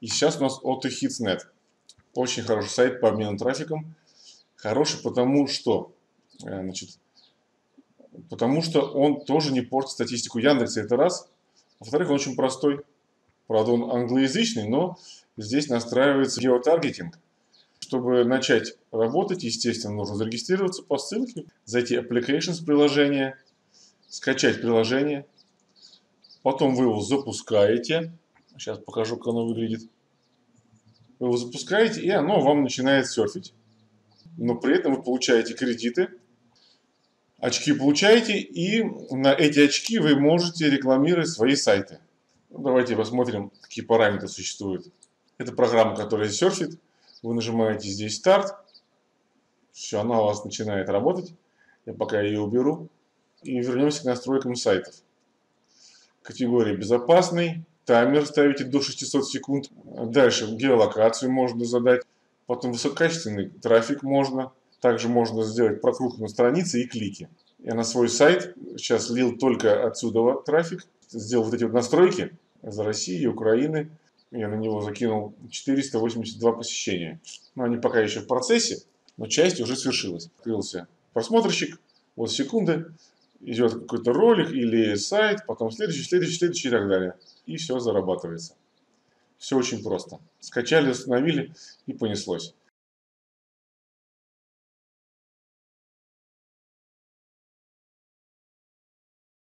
И сейчас у нас AutoHitsNet. Очень хороший сайт по обмену трафиком. Хороший потому что, э, значит, потому что он тоже не портит статистику Яндекса, это раз. Во-вторых, он очень простой. Правда, он англоязычный, но здесь настраивается геотаргетинг. Чтобы начать работать, естественно, нужно зарегистрироваться по ссылке, зайти в Applications приложение, скачать приложение, потом вы его запускаете. Сейчас покажу, как оно выглядит. Вы его запускаете, и оно вам начинает серфить. Но при этом вы получаете кредиты, очки получаете, и на эти очки вы можете рекламировать свои сайты. Ну, давайте посмотрим, какие параметры существуют. Это программа, которая серфит. Вы нажимаете здесь старт. Все, она у вас начинает работать. Я пока ее уберу. И вернемся к настройкам сайтов. Категория безопасный. Таймер ставите до 600 секунд. Дальше геолокацию можно задать. Потом высококачественный трафик можно. Также можно сделать прокрутку на странице и клики. Я на свой сайт сейчас лил только отсюда трафик. Сделал вот эти вот настройки из России Украины. Я на него закинул 482 посещения. Но они пока еще в процессе, но часть уже свершилась. Открылся просмотрщик, вот секунды, идет какой-то ролик или сайт, потом следующий, следующий, следующий и так далее. И все зарабатывается. Все очень просто. Скачали, установили и понеслось.